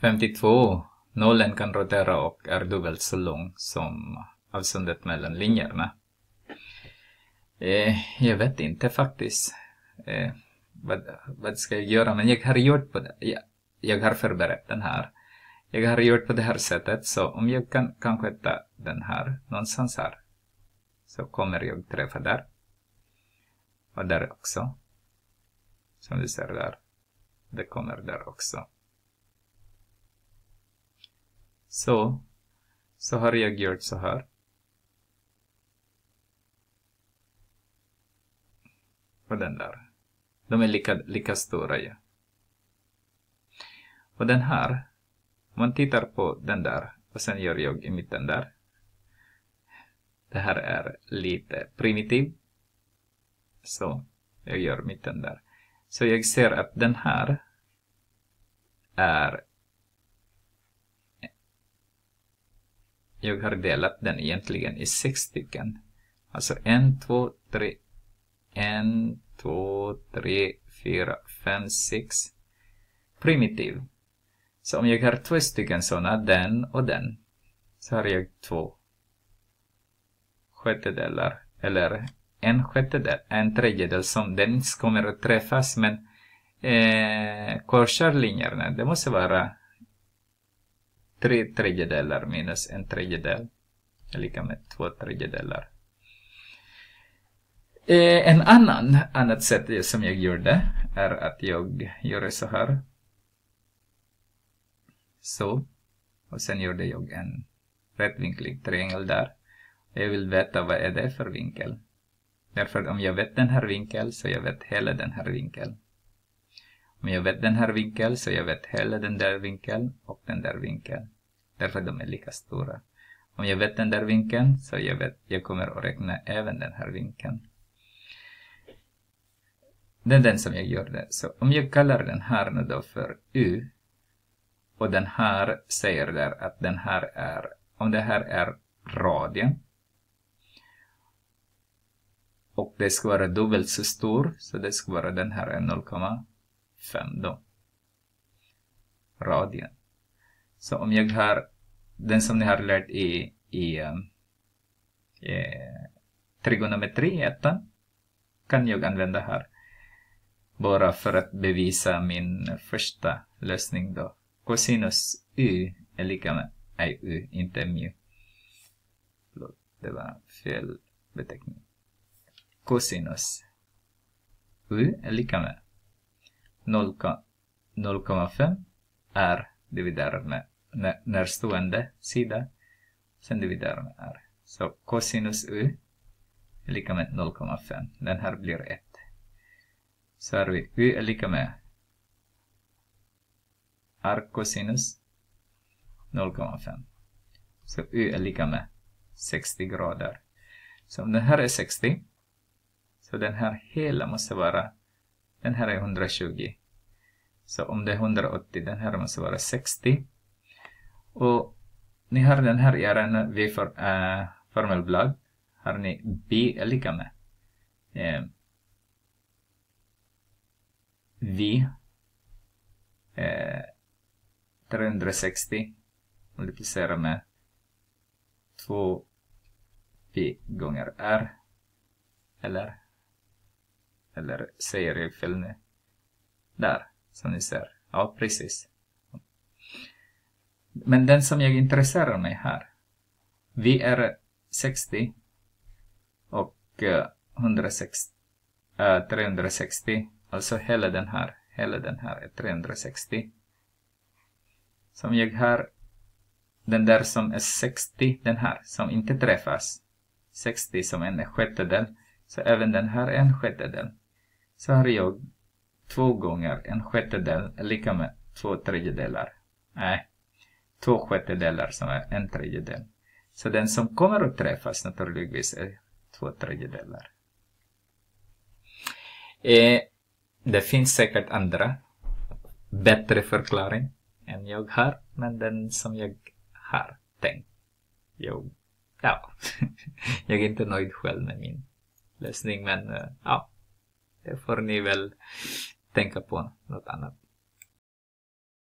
52. Nollen kan rotera och är dubbelt så lång som avståndet mellan linjerna. Eh, jag vet inte faktiskt eh, vad, vad ska jag göra, men jag har gjort på det. Jag, jag har förberett den här. Jag har gjort på det här sättet, så om jag kan kanske ta den här någonstans här, så kommer jag träffa där. Och där också. Som du ser där. Det kommer där också. Så, så har jag gjort så här. Och den där. De är lika, lika stora ju. Och den här, om man tittar på den där och sen gör jag i mitten där. Det här är lite primitiv. Så, jag gör mitten där. Så jag ser att den här är jag har delat den egentligen i sex stycken. Alltså en, två, tre, en, två, tre, fyra, fem, sex. Primitiv. Så om jag har två stycken sådana, den och den, så har jag två sjättedelar, eller en sjättedel, en tredjedel som den kommer att träffas, men eh, korsar linjerna, det måste vara tre tredjedelar minus en tredjedel är lika med två tredjedelar. Eh, en annan, annat sätt som jag gjorde är att jag gjorde så här. Så. Och sen gjorde jag en rättvinklig triangel där. Jag vill veta vad är det för vinkel. Därför om jag vet den här vinkeln så jag vet hela den här vinkeln. Om jag vet den här vinkeln så jag vet hela den där vinkeln och den där vinkeln. Därför de är lika stora. Om jag vet den där vinkeln så jag vet, jag kommer att räkna även den här vinkeln. Det är den som jag gjorde. Så om jag kallar den här nu då för U och den här säger där att den här är, om det här är radien och det ska vara dubbelt så stor, så det ska vara den här är 0,5 då. Radien. Så om jag har den som ni har lärt i, i um, eh, trigonometri ettan kan jag använda här. Bara för att bevisa min första lösning då. Cosinus u är lika med, nej u, inte mu. Förlåt, det var fel beteckning. Cosinus u är lika med 0,5 r dividerat med närstående sida. Sen dividerar med r. Så cosinus u är lika med 0,5. Den här blir 1. Så har vi u är lika med r cosinus 0,5. Så u är lika med 60 grader. Så om den här är 60, så den här hela måste vara, den här är 120. Så om det är 180, den här måste vara 60. Och ni har den här i er V-formelblad. Eh, har ni B är lika med eh, V eh, 360 multiplicera med 2 V gånger R. Eller, eller säger jag fel nu? Där, som ni ser. Ja, precis. Men den som jag intresserar mig här. Vi är 60 och 160, äh, 360. Alltså hela den här. Hela den här är 360. Som jag har den där som är 60, den här, som inte träffas. 60 som en sjättedel. Så även den här är en sjättedel. Så har jag två gånger en sjättedel är lika med två tredjedelar. Nej, två sjättedelar som är en tredjedel. Så den som kommer att träffas naturligtvis är två tredjedelar. Eh, det finns säkert andra bättre förklaring än jag har, men den som jag har tänkt. Jag, ja, jag är inte nöjd själv med min lösning, men eh, ja, det får ni väl tänka på något annat.